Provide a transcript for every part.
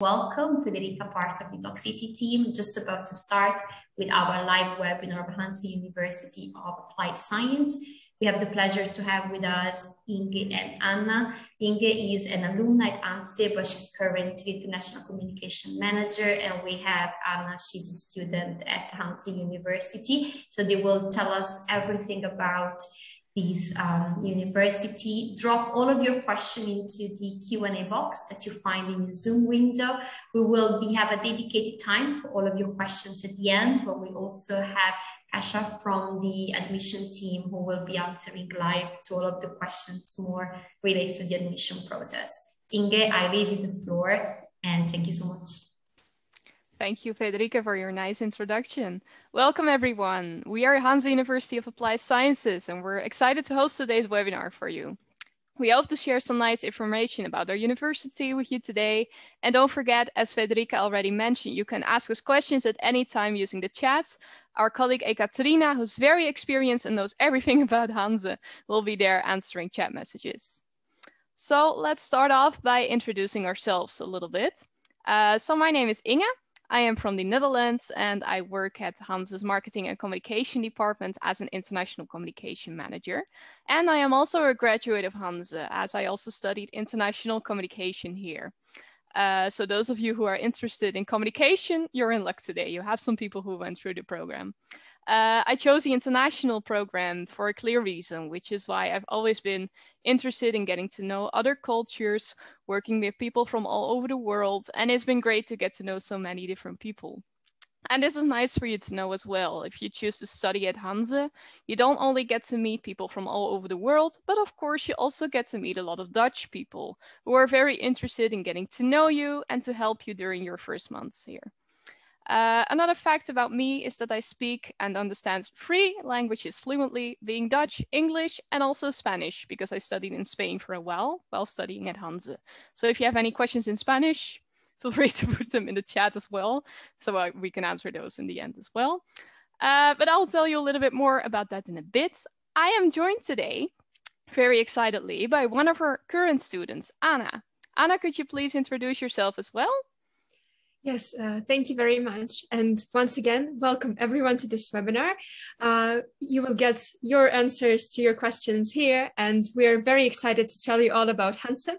welcome Federica, part of the Docsity team, just about to start with our live webinar of Hanze University of Applied Science. We have the pleasure to have with us Inge and Anna. Inge is an alumni at Hanze, but she's currently International Communication Manager, and we have Anna, she's a student at Hanze University. So they will tell us everything about this um, university. Drop all of your questions into the Q&A box that you find in the Zoom window. We will be have a dedicated time for all of your questions at the end, but we also have Kasia from the admission team who will be answering live to all of the questions more related to the admission process. Inge, I leave you the floor and thank you so much. Thank you, Federica, for your nice introduction. Welcome, everyone. We are Hanze University of Applied Sciences, and we're excited to host today's webinar for you. We hope to share some nice information about our university with you today. And don't forget, as Federica already mentioned, you can ask us questions at any time using the chat. Our colleague Ekaterina, who's very experienced and knows everything about Hanze, will be there answering chat messages. So let's start off by introducing ourselves a little bit. Uh, so my name is Inge. I am from the Netherlands and I work at Hanze's marketing and communication department as an international communication manager. And I am also a graduate of Hanze as I also studied international communication here. Uh, so those of you who are interested in communication, you're in luck today. You have some people who went through the program. Uh, I chose the international program for a clear reason, which is why I've always been interested in getting to know other cultures, working with people from all over the world, and it's been great to get to know so many different people. And this is nice for you to know as well. If you choose to study at Hanze, you don't only get to meet people from all over the world, but of course you also get to meet a lot of Dutch people who are very interested in getting to know you and to help you during your first months here. Uh, another fact about me is that I speak and understand three languages fluently, being Dutch, English, and also Spanish, because I studied in Spain for a while while studying at Hanze. So if you have any questions in Spanish, feel free to put them in the chat as well, so we can answer those in the end as well. Uh, but I'll tell you a little bit more about that in a bit. I am joined today, very excitedly, by one of our current students, Anna. Anna, could you please introduce yourself as well? Yes, uh, thank you very much. And once again, welcome everyone to this webinar. Uh, you will get your answers to your questions here, and we're very excited to tell you all about Hanze.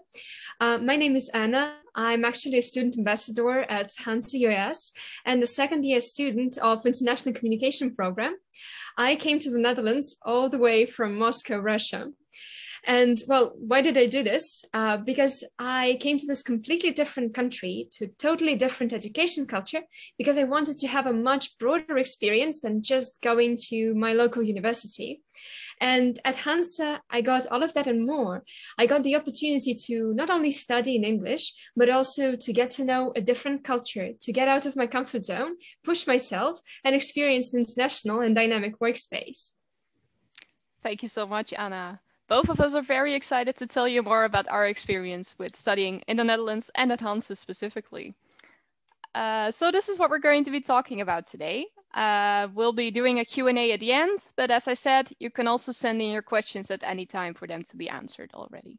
Uh, my name is Anna. I'm actually a student ambassador at Hanze UAS and a second year student of International Communication Program. I came to the Netherlands all the way from Moscow, Russia. And well, why did I do this? Uh, because I came to this completely different country, to totally different education culture, because I wanted to have a much broader experience than just going to my local university. And at Hanze, I got all of that and more. I got the opportunity to not only study in English, but also to get to know a different culture, to get out of my comfort zone, push myself, and experience an international and dynamic workspace. Thank you so much, Anna. Both of us are very excited to tell you more about our experience with studying in the Netherlands and at Hanze specifically. Uh, so this is what we're going to be talking about today. Uh, we'll be doing a Q&A at the end, but as I said, you can also send in your questions at any time for them to be answered already.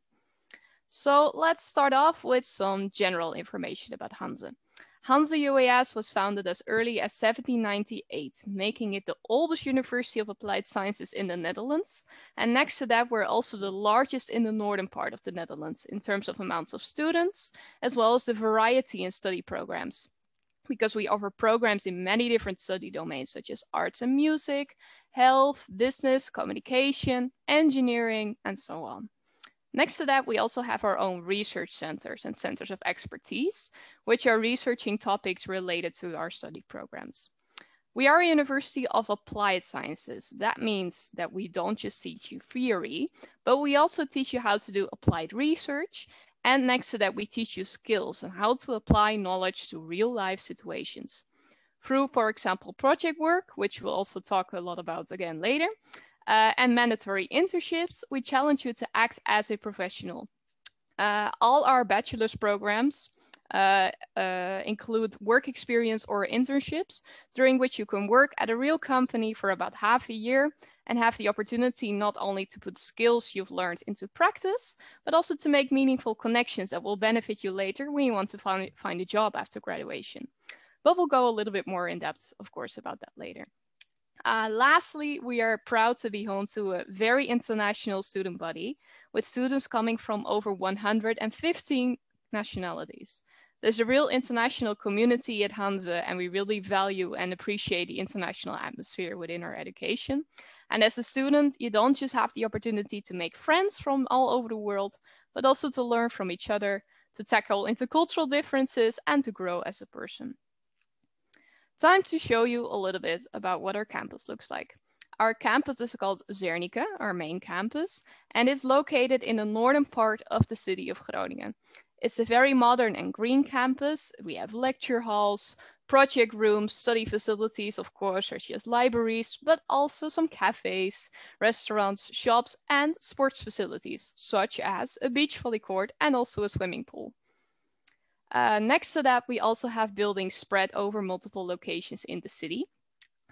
So let's start off with some general information about Hanze. Hanze UAS was founded as early as 1798, making it the oldest university of applied sciences in the Netherlands. And next to that, we're also the largest in the northern part of the Netherlands in terms of amounts of students, as well as the variety in study programs. Because we offer programs in many different study domains, such as arts and music, health, business, communication, engineering, and so on. Next to that, we also have our own research centers and centers of expertise, which are researching topics related to our study programs. We are a university of applied sciences. That means that we don't just teach you theory, but we also teach you how to do applied research. And next to that, we teach you skills and how to apply knowledge to real life situations. Through, for example, project work, which we'll also talk a lot about again later, uh, and mandatory internships, we challenge you to act as a professional. Uh, all our bachelor's programs uh, uh, include work experience or internships, during which you can work at a real company for about half a year and have the opportunity not only to put skills you've learned into practice, but also to make meaningful connections that will benefit you later when you want to find, find a job after graduation. But we'll go a little bit more in depth, of course, about that later. Uh, lastly, we are proud to be home to a very international student body with students coming from over 115 nationalities. There's a real international community at Hanze and we really value and appreciate the international atmosphere within our education. And as a student, you don't just have the opportunity to make friends from all over the world, but also to learn from each other, to tackle intercultural differences and to grow as a person. Time to show you a little bit about what our campus looks like. Our campus is called Zernike, our main campus, and it's located in the northern part of the city of Groningen. It's a very modern and green campus. We have lecture halls, project rooms, study facilities, of course, such as libraries, but also some cafes, restaurants, shops, and sports facilities, such as a beach volley court and also a swimming pool. Uh, next to that, we also have buildings spread over multiple locations in the city.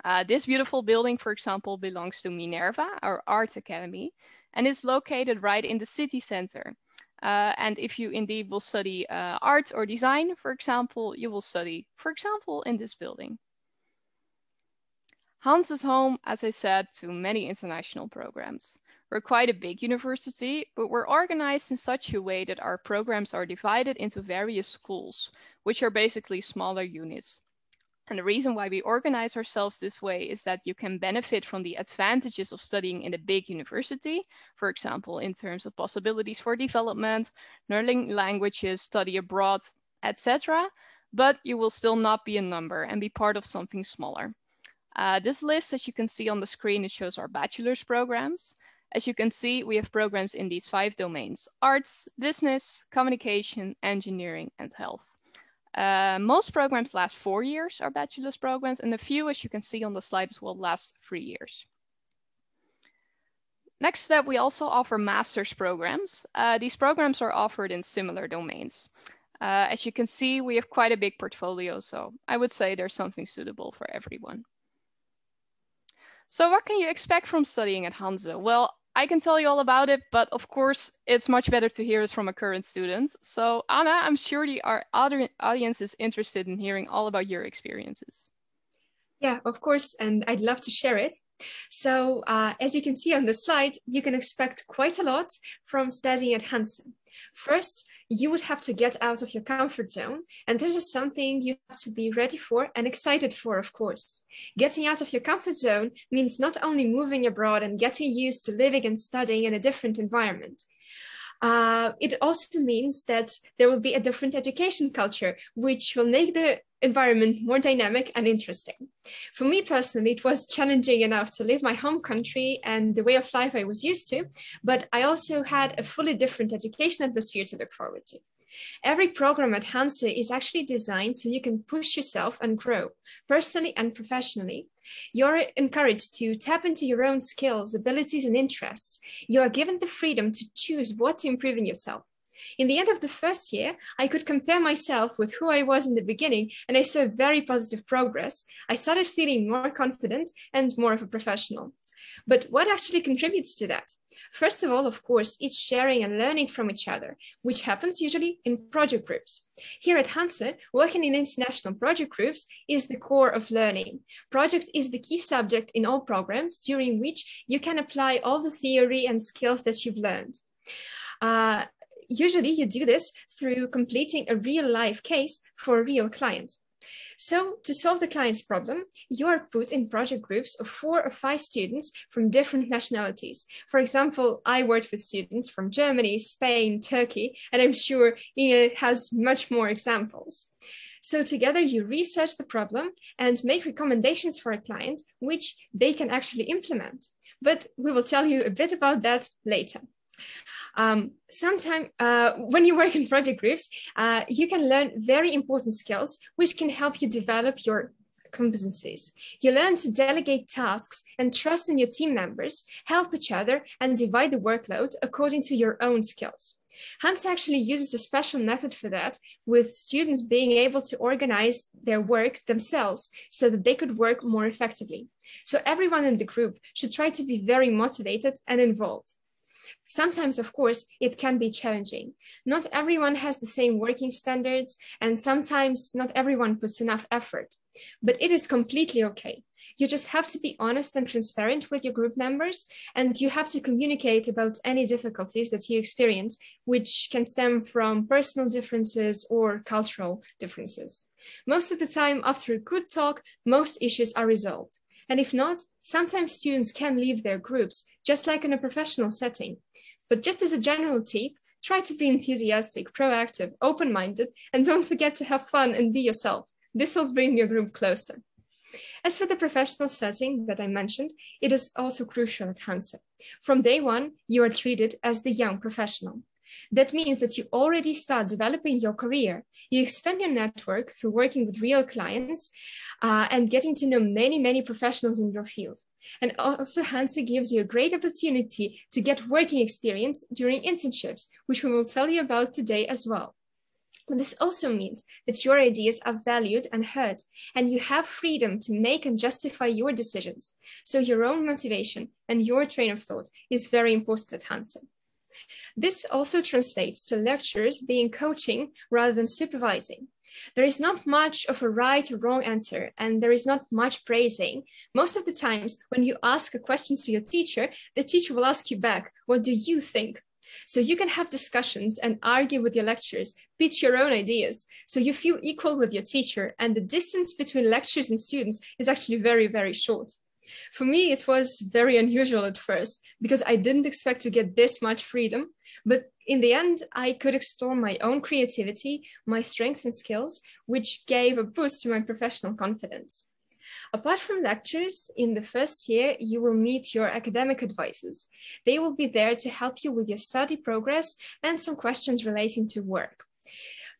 Uh, this beautiful building, for example, belongs to Minerva, our art academy, and is located right in the city center. Uh, and if you indeed will study uh, art or design, for example, you will study, for example, in this building. Hanze is home, as I said, to many international programs. We're quite a big university, but we're organized in such a way that our programs are divided into various schools, which are basically smaller units. And the reason why we organize ourselves this way is that you can benefit from the advantages of studying in a big university, for example, in terms of possibilities for development, learning languages, study abroad, etc. But you will still not be a number and be part of something smaller. Uh, this list, as you can see on the screen, it shows our bachelor's programs. As you can see, we have programs in these five domains, arts, business, communication, engineering, and health. Uh, most programs last four years, our bachelor's programs, and a few, as you can see on the slides, will last three years. Next step, we also offer master's programs. Uh, these programs are offered in similar domains. Uh, as you can see, we have quite a big portfolio, so I would say there's something suitable for everyone. So what can you expect from studying at Hanze? Well, I can tell you all about it, but of course, it's much better to hear it from a current student. So Anna, I'm sure the, our other audience is interested in hearing all about your experiences. Yeah, of course, and I'd love to share it. So uh, as you can see on the slide, you can expect quite a lot from studying at Hanze. First, you would have to get out of your comfort zone. And this is something you have to be ready for and excited for, of course. Getting out of your comfort zone means not only moving abroad and getting used to living and studying in a different environment. Uh, it also means that there will be a different education culture, which will make the environment more dynamic and interesting. For me personally, it was challenging enough to leave my home country and the way of life I was used to, but I also had a fully different education atmosphere to look forward to. Every program at Hanze is actually designed so you can push yourself and grow personally and professionally. You're encouraged to tap into your own skills, abilities, and interests. You are given the freedom to choose what to improve in yourself. In the end of the first year, I could compare myself with who I was in the beginning, and I saw very positive progress. I started feeling more confident and more of a professional. But what actually contributes to that? First of all, of course, it's sharing and learning from each other, which happens usually in project groups. Here at Hanze, working in international project groups is the core of learning. Project is the key subject in all programs during which you can apply all the theory and skills that you've learned. Uh, usually you do this through completing a real life case for a real client. So to solve the client's problem, you are put in project groups of four or five students from different nationalities. For example, I worked with students from Germany, Spain, Turkey, and I'm sure Inge has much more examples. So together you research the problem and make recommendations for a client, which they can actually implement. But we will tell you a bit about that later. Um, Sometimes uh, when you work in project groups, uh, you can learn very important skills which can help you develop your competencies. You learn to delegate tasks and trust in your team members, help each other, and divide the workload according to your own skills. Hanze actually uses a special method for that, with students being able to organize their work themselves so that they could work more effectively. So everyone in the group should try to be very motivated and involved. Sometimes, of course, it can be challenging. Not everyone has the same working standards, and sometimes not everyone puts enough effort. But it is completely okay. You just have to be honest and transparent with your group members, and you have to communicate about any difficulties that you experience, which can stem from personal differences or cultural differences. Most of the time, after a good talk, most issues are resolved. And if not, sometimes students can leave their groups, just like in a professional setting. But just as a general tip, try to be enthusiastic, proactive, open minded, and don't forget to have fun and be yourself. This will bring your group closer. As for the professional setting that I mentioned, it is also crucial at Hanze. From day one, you are treated as the young professional. That means that you already start developing your career. You expand your network through working with real clients uh, and getting to know many, many professionals in your field. And also Hanze gives you a great opportunity to get working experience during internships, which we will tell you about today as well. But this also means that your ideas are valued and heard, and you have freedom to make and justify your decisions. So your own motivation and your train of thought is very important at Hanze. This also translates to lectures being coaching rather than supervising. There is not much of a right or wrong answer, and there is not much praising. Most of the times, when you ask a question to your teacher, the teacher will ask you back, What do you think? So you can have discussions and argue with your lecturers, pitch your own ideas. So you feel equal with your teacher, and the distance between lectures and students is actually very, very short. For me, it was very unusual at first because I didn't expect to get this much freedom. But in the end, I could explore my own creativity, my strengths and skills, which gave a boost to my professional confidence. Apart from lectures, in the first year, you will meet your academic advisors. They will be there to help you with your study progress and some questions relating to work.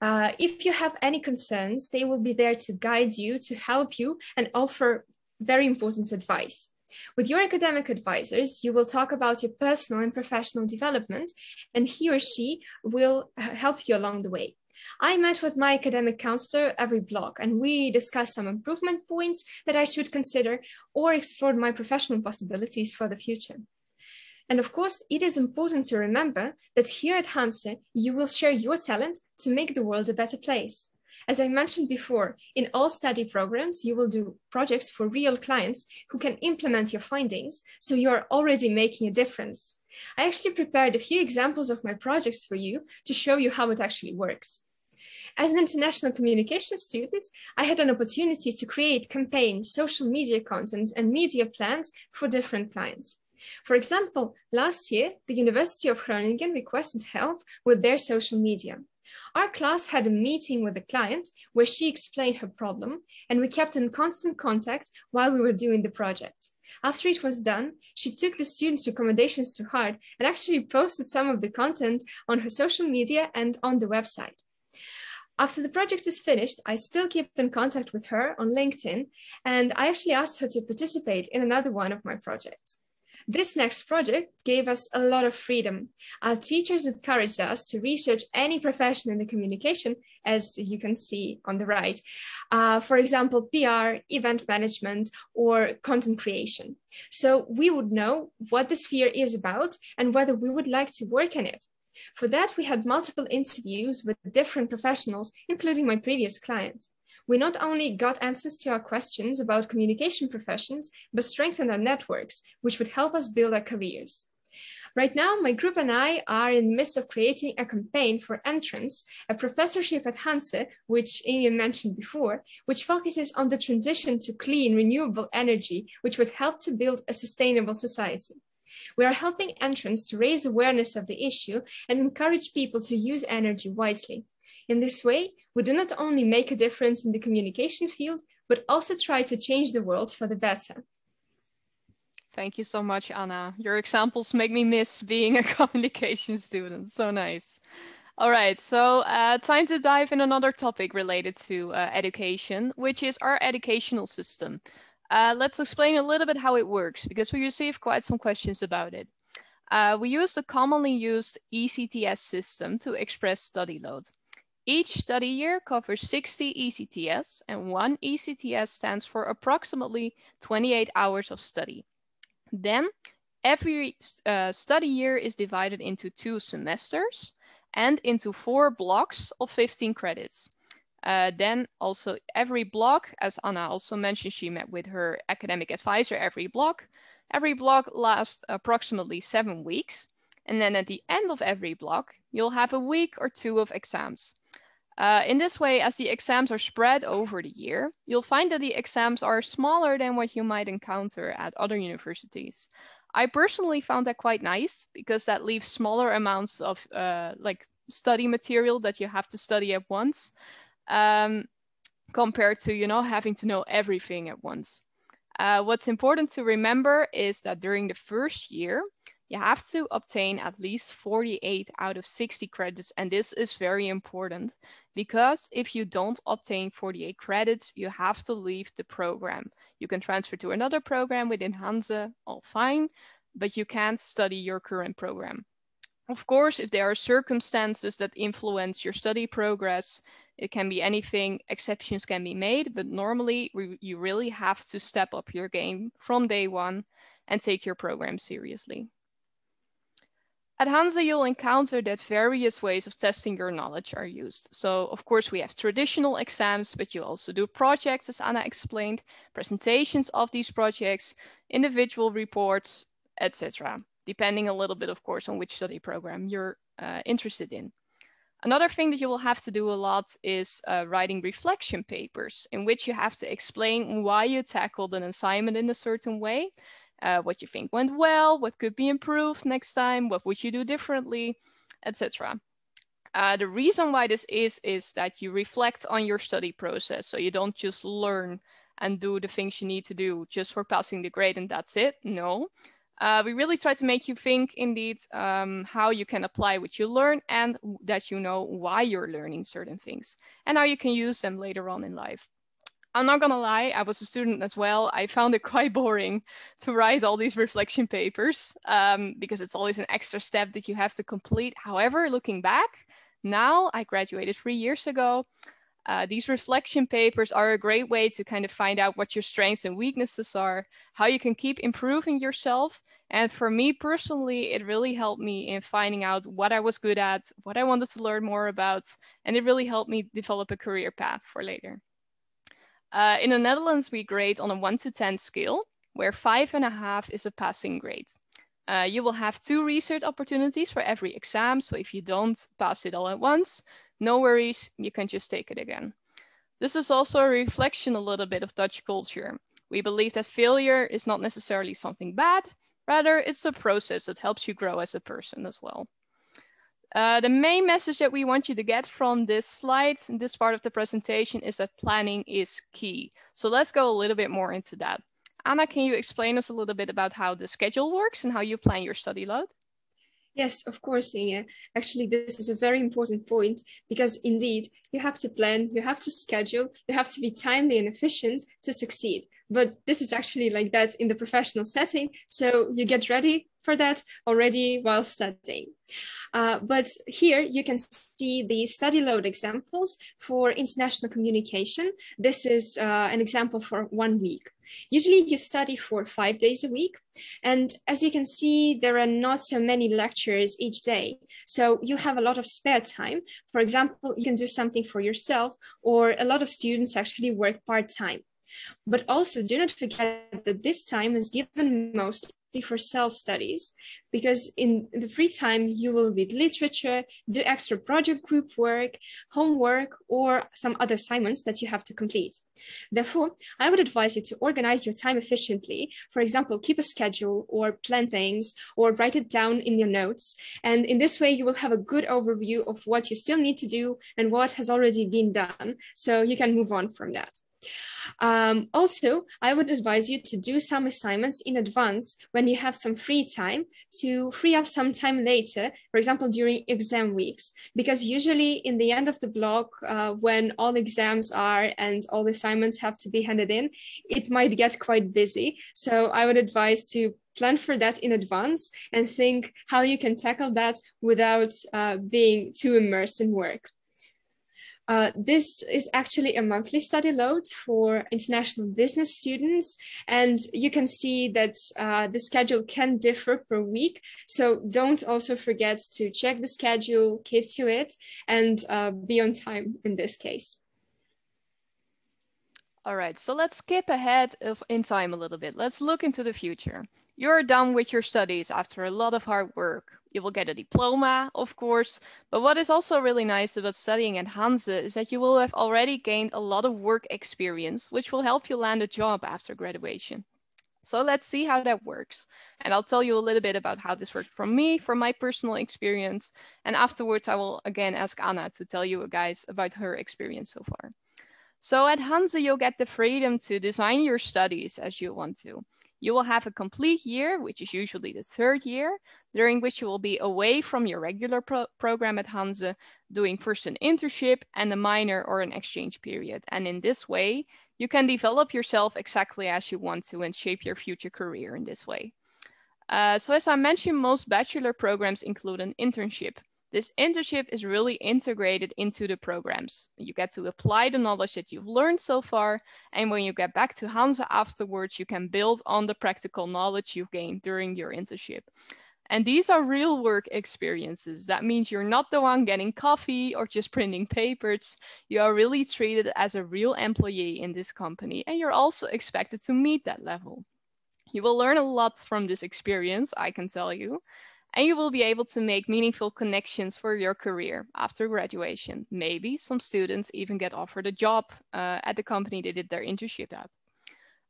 Uh, if you have any concerns, they will be there to guide you, to help you, and offer very important advice. With your academic advisors, you will talk about your personal and professional development, and he or she will help you along the way. I met with my academic counselor every block, and we discussed some improvement points that I should consider or explored my professional possibilities for the future. And of course, it is important to remember that here at Hanze, you will share your talent to make the world a better place. As I mentioned before, in all study programs, you will do projects for real clients who can implement your findings, so you are already making a difference. I actually prepared a few examples of my projects for you to show you how it actually works. As an international communication student, I had an opportunity to create campaigns, social media content, and media plans for different clients. For example, last year, the University of Groningen requested help with their social media. Our class had a meeting with the client where she explained her problem, and we kept in constant contact while we were doing the project. After it was done, she took the students' recommendations to heart and actually posted some of the content on her social media and on the website. After the project is finished, I still keep in contact with her on LinkedIn, and I actually asked her to participate in another one of my projects. This next project gave us a lot of freedom. Our teachers encouraged us to research any profession in the communication, as you can see on the right. Uh, for example, PR, event management, or content creation. So we would know what the sphere is about and whether we would like to work in it. For that, we had multiple interviews with different professionals, including my previous client we not only got answers to our questions about communication professions, but strengthened our networks, which would help us build our careers. Right now, my group and I are in the midst of creating a campaign for EnTranCe, a professorship at Hanze, which Inge mentioned before, which focuses on the transition to clean, renewable energy, which would help to build a sustainable society. We are helping EnTranCe to raise awareness of the issue and encourage people to use energy wisely. In this way, we do not only make a difference in the communication field, but also try to change the world for the better. Thank you so much, Anna. Your examples make me miss being a communication student. So nice. All right, so uh, time to dive in another topic related to uh, education, which is our educational system. Uh, let's explain a little bit how it works because we received quite some questions about it. Uh, we use the commonly used ECTS system to express study load. Each study year covers 60 ECTS, and one ECTS stands for approximately 28 hours of study. Then, every uh, study year is divided into two semesters and into four blocks of 15 credits. Uh, then also every block, as Anna also mentioned, she met with her academic advisor every block. Every block lasts approximately seven weeks. And then at the end of every block, you'll have a week or two of exams. Uh, in this way, as the exams are spread over the year, you'll find that the exams are smaller than what you might encounter at other universities. I personally found that quite nice because that leaves smaller amounts of uh, like study material that you have to study at once um, compared to, you know, having to know everything at once. Uh, what's important to remember is that during the first year, you have to obtain at least 48 out of 60 credits. And this is very important because if you don't obtain 48 credits, you have to leave the program. You can transfer to another program within Hanze, all fine, but you can't study your current program. Of course, if there are circumstances that influence your study progress, it can be anything, exceptions can be made, but normally we, you really have to step up your game from day one and take your program seriously. At Hanze, you'll encounter that various ways of testing your knowledge are used. So of course we have traditional exams, but you also do projects, as Anna explained, presentations of these projects, individual reports, etc. Depending a little bit, of course, on which study program you're uh, interested in. Another thing that you will have to do a lot is uh, writing reflection papers in which you have to explain why you tackled an assignment in a certain way, uh, what you think went well, what could be improved next time, what would you do differently, etc. Uh, the reason why this is, is that you reflect on your study process. So you don't just learn and do the things you need to do just for passing the grade and that's it. No, uh, we really try to make you think indeed um, how you can apply what you learn and that you know why you're learning certain things and how you can use them later on in life. I'm not gonna lie, I was a student as well. I found it quite boring to write all these reflection papers um, because it's always an extra step that you have to complete. However, looking back, now I graduated three years ago. Uh, these reflection papers are a great way to kind of find out what your strengths and weaknesses are, how you can keep improving yourself. And for me personally, it really helped me in finding out what I was good at, what I wanted to learn more about, and it really helped me develop a career path for later. Uh, in the Netherlands, we grade on a 1 to 10 scale, where five and a half is a passing grade. Uh, you will have two research opportunities for every exam. So if you don't pass it all at once, no worries, you can just take it again. This is also a reflection a little bit of Dutch culture. We believe that failure is not necessarily something bad, rather it's a process that helps you grow as a person as well. Uh, the main message that we want you to get from this slide, this part of the presentation, is that planning is key. So let's go a little bit more into that. Anna, can you explain us a little bit about how the schedule works and how you plan your study load? Yes, of course, Inge. Actually, this is a very important point because indeed you have to plan, you have to schedule, you have to be timely and efficient to succeed. But this is actually like that in the professional setting. So you get ready for that already while studying. Uh, but here you can see the study load examples for international communication. This is uh, an example for one week. Usually you study for five days a week. And as you can see, there are not so many lectures each day. So you have a lot of spare time. For example, you can do something for yourself or a lot of students actually work part-time. But also do not forget that this time is given mostly for self-studies because in the free time you will read literature do extra project group work homework or some other assignments that you have to complete. Therefore i would advise you to organize your time efficiently. For example keep a schedule or plan things or write it down in your notes. And in this way you will have a good overview of what you still need to do and what has already been done. So you can move on from that um, also, I would advise you to do some assignments in advance when you have some free time to free up some time later, for example, during exam weeks, because usually in the end of the block, uh, when all exams are and all assignments have to be handed in, it might get quite busy. So I would advise to plan for that in advance and think how you can tackle that without uh, being too immersed in work. Uh, this is actually a monthly study load for international business students, and you can see that uh, the schedule can differ per week. So don't also forget to check the schedule, keep to it, and uh, be on time in this case. All right, so let's skip ahead of, in time a little bit. Let's look into the future. You're done with your studies after a lot of hard work. You will get a diploma, of course, but what is also really nice about studying at Hanze is that you will have already gained a lot of work experience, which will help you land a job after graduation. So let's see how that works. And I'll tell you a little bit about how this worked for me, from my personal experience. And afterwards, I will again ask Anna to tell you guys about her experience so far. So at Hanze, you'll get the freedom to design your studies as you want to. You will have a complete year, which is usually the third year, during which you will be away from your regular pro program at Hanze, doing first an internship and a minor or an exchange period. And in this way, you can develop yourself exactly as you want to and shape your future career in this way. Uh, so as I mentioned, most bachelor programs include an internship. This internship is really integrated into the programs. You get to apply the knowledge that you've learned so far. And when you get back to Hanze afterwards, you can build on the practical knowledge you've gained during your internship. And these are real work experiences. That means you're not the one getting coffee or just printing papers. You are really treated as a real employee in this company. And you're also expected to meet that level. You will learn a lot from this experience, I can tell you and you will be able to make meaningful connections for your career after graduation. Maybe some students even get offered a job uh, at the company they did their internship at.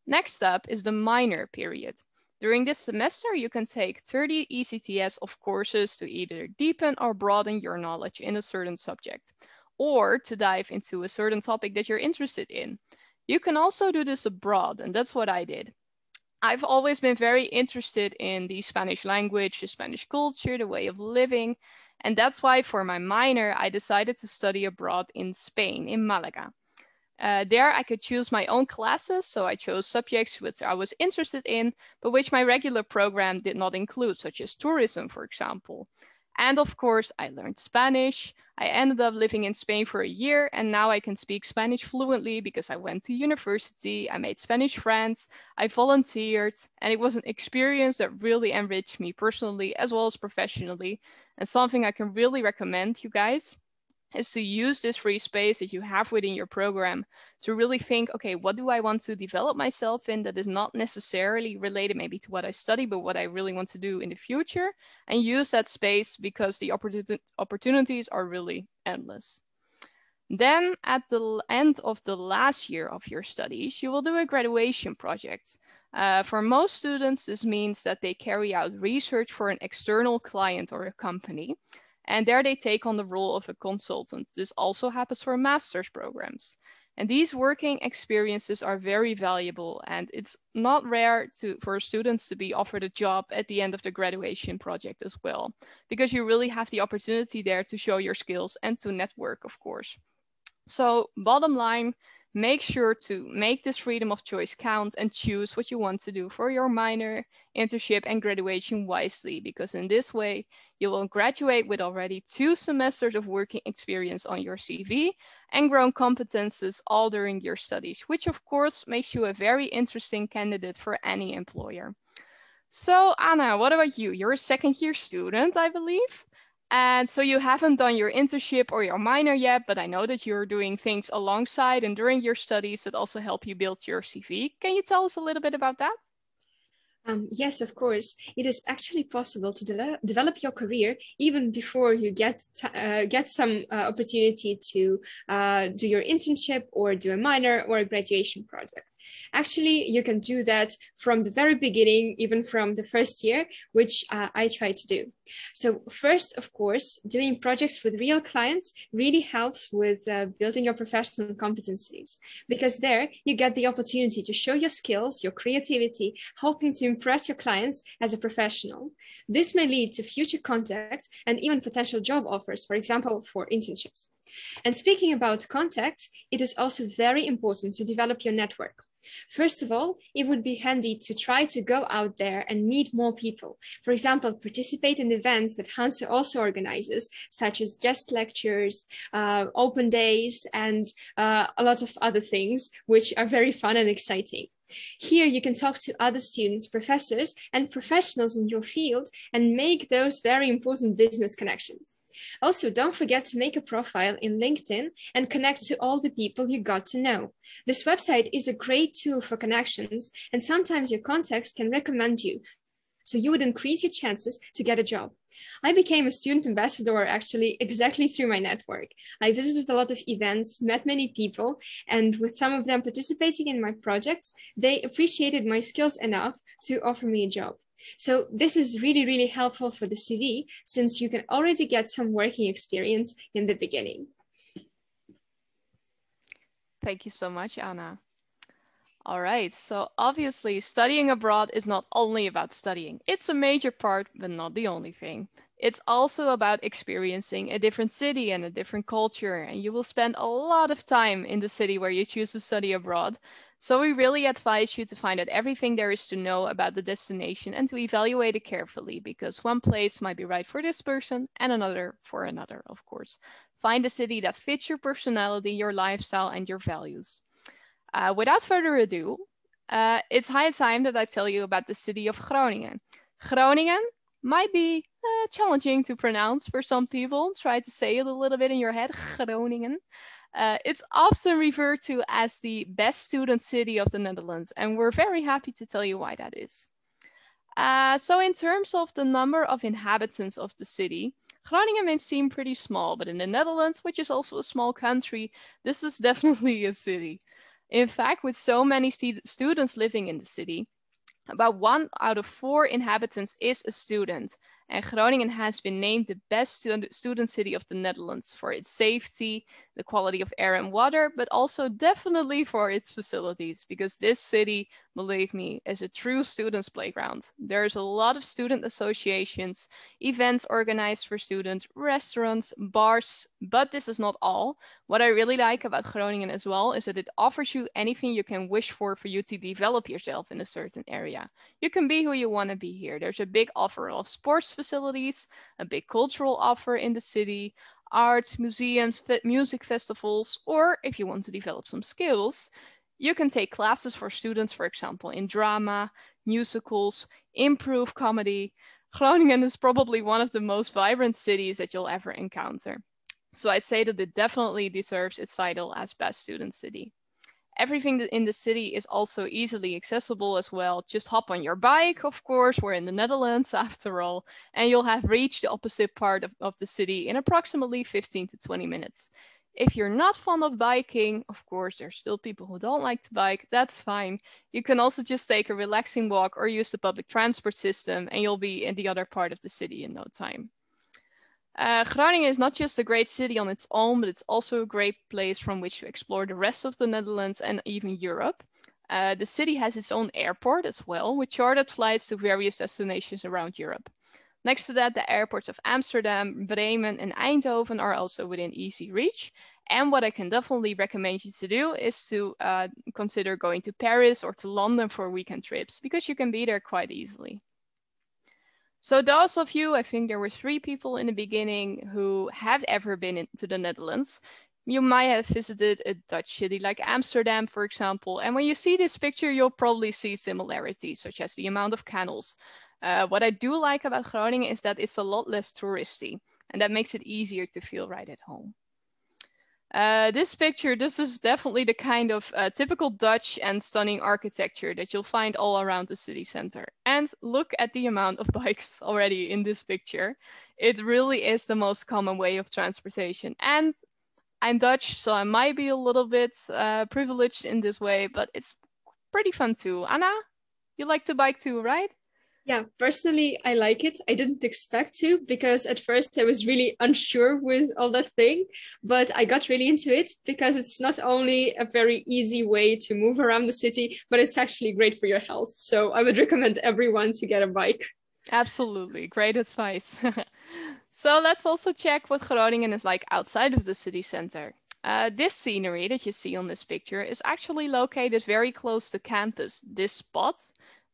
Next up is the minor period. During this semester, you can take 30 ECTS of courses to either deepen or broaden your knowledge in a certain subject, or to dive into a certain topic that you're interested in. You can also do this abroad, and that's what I did. I've always been very interested in the Spanish language, the Spanish culture, the way of living. And that's why for my minor, I decided to study abroad in Spain, in Malaga. Uh, there I could choose my own classes, so I chose subjects which I was interested in, but which my regular program did not include, such as tourism, for example. And of course, I learned Spanish. I ended up living in Spain for a year, and now I can speak Spanish fluently because I went to university, I made Spanish friends, I volunteered, and it was an experience that really enriched me personally as well as professionally, and something I can really recommend you guys is to use this free space that you have within your program to really think, okay, what do I want to develop myself in that is not necessarily related maybe to what I study, but what I really want to do in the future and use that space because the opportunities are really endless. Then at the end of the last year of your studies, you will do a graduation project. Uh, for most students, this means that they carry out research for an external client or a company and there they take on the role of a consultant. This also happens for master's programs. And these working experiences are very valuable and it's not rare to, for students to be offered a job at the end of the graduation project as well, because you really have the opportunity there to show your skills and to network, of course. So bottom line, make sure to make this freedom of choice count and choose what you want to do for your minor, internship, and graduation wisely, because in this way, you will graduate with already two semesters of working experience on your CV and grown competences all during your studies, which of course makes you a very interesting candidate for any employer. So Anna, what about you? You're a second year student, I believe. And so you haven't done your internship or your minor yet, but I know that you're doing things alongside and during your studies that also help you build your CV. Can you tell us a little bit about that? Um, yes, of course. It is actually possible to de develop your career even before you get uh, get some uh, opportunity to uh, do your internship or do a minor or a graduation project. Actually, you can do that from the very beginning, even from the first year, which uh, I try to do. So first, of course, doing projects with real clients really helps with uh, building your professional competencies because there you get the opportunity to show your skills, your creativity, hoping to impress your clients as a professional. This may lead to future contact and even potential job offers, for example, for internships. And speaking about contacts, it is also very important to develop your network. First of all, it would be handy to try to go out there and meet more people. For example, participate in events that Hanze also organizes, such as guest lectures, uh, open days, and uh, a lot of other things, which are very fun and exciting. Here you can talk to other students, professors, and professionals in your field and make those very important business connections. Also, don't forget to make a profile in LinkedIn and connect to all the people you got to know. This website is a great tool for connections, and sometimes your contacts can recommend you. So you would increase your chances to get a job. I became a student ambassador actually exactly through my network. I visited a lot of events, met many people, and with some of them participating in my projects, they appreciated my skills enough to offer me a job. So this is really, really helpful for the CV since you can already get some working experience in the beginning. Thank you so much, Anna. All right, so obviously studying abroad is not only about studying. It's a major part, but not the only thing. It's also about experiencing a different city and a different culture, and you will spend a lot of time in the city where you choose to study abroad. So we really advise you to find out everything there is to know about the destination and to evaluate it carefully because one place might be right for this person and another for another, of course. Find a city that fits your personality, your lifestyle, and your values. Uh, without further ado, uh, it's high time that I tell you about the city of Groningen. Groningen might be uh, challenging to pronounce for some people. Try to say it a little bit in your head, Groningen. Uh, it's often referred to as the best student city of the Netherlands, and we're very happy to tell you why that is. Uh, so in terms of the number of inhabitants of the city, Groningen may seem pretty small, but in the Netherlands, which is also a small country, this is definitely a city. In fact, with so many st students living in the city, about one out of four inhabitants is a student, and Groningen has been named the best student city of the Netherlands for its safety, the quality of air and water, but also definitely for its facilities, because this city, believe me, is a true students' playground. There's a lot of student associations, events organized for students, restaurants, bars, but this is not all. What I really like about Groningen as well is that it offers you anything you can wish for for you to develop yourself in a certain area. You can be who you want to be here. There's a big offer of sports facilities, a big cultural offer in the city, arts, museums, music festivals, or if you want to develop some skills, you can take classes for students, for example, in drama, musicals, improv comedy. Groningen is probably one of the most vibrant cities that you'll ever encounter. So I'd say that it definitely deserves its title as best student city. Everything in the city is also easily accessible as well. Just hop on your bike, of course, we're in the Netherlands after all, and you'll have reached the opposite part of, of the city in approximately 15 to 20 minutes. If you're not fond of biking, of course, there's still people who don't like to bike, that's fine. You can also just take a relaxing walk or use the public transport system and you'll be in the other part of the city in no time. Uh, Groningen is not just a great city on its own, but it's also a great place from which to explore the rest of the Netherlands and even Europe. Uh, the city has its own airport as well, with chartered flights to various destinations around Europe. Next to that, the airports of Amsterdam, Bremen, and Eindhoven are also within easy reach. And what I can definitely recommend you to do is to uh, consider going to Paris or to London for weekend trips because you can be there quite easily. So those of you, I think there were three people in the beginning who have ever been to the Netherlands. You might have visited a Dutch city like Amsterdam, for example. And when you see this picture, you'll probably see similarities, such as the amount of canals. Uh, what I do like about Groningen is that it's a lot less touristy, and that makes it easier to feel right at home. Uh, this picture, this is definitely the kind of uh, typical Dutch and stunning architecture that you'll find all around the city center. And look at the amount of bikes already in this picture. It really is the most common way of transportation. And I'm Dutch, so I might be a little bit uh, privileged in this way, but it's pretty fun too. Anna, you like to bike too, right? Yeah, personally, I like it. I didn't expect to because at first I was really unsure with all that thing, but I got really into it because it's not only a very easy way to move around the city, but it's actually great for your health. So I would recommend everyone to get a bike. Absolutely. Great advice. So let's also check what Groningen is like outside of the city center. Uh, this scenery that you see on this picture is actually located very close to campus. This spot,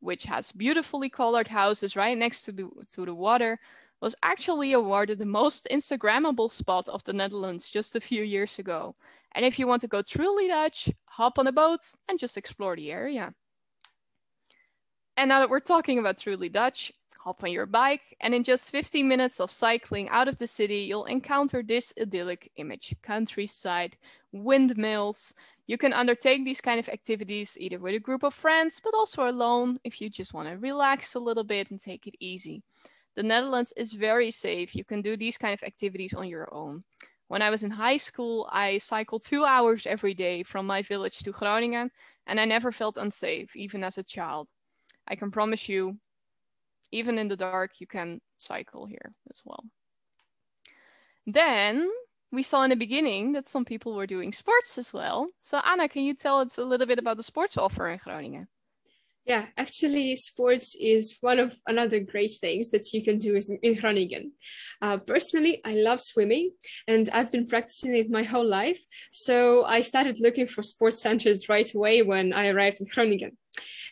which has beautifully colored houses right next to the, to the water, was actually awarded the most Instagrammable spot of the Netherlands just a few years ago. And if you want to go truly Dutch, hop on a boat and just explore the area. And now that we're talking about truly Dutch, hop on your bike, and in just 15 minutes of cycling out of the city, you'll encounter this idyllic image countryside, windmills. You can undertake these kind of activities either with a group of friends, but also alone if you just want to relax a little bit and take it easy. The Netherlands is very safe. You can do these kind of activities on your own. When I was in high school, I cycled two hours every day from my village to Groningen, and I never felt unsafe, even as a child. I can promise you, even in the dark, you can cycle here as well. Then we saw in the beginning that some people were doing sports as well. So Anna, can you tell us a little bit about the sports offer in Groningen? Yeah, actually, sports is one of another great things that you can do in Groningen. Uh, personally, I love swimming and I've been practicing it my whole life. So I started looking for sports centers right away when I arrived in Groningen.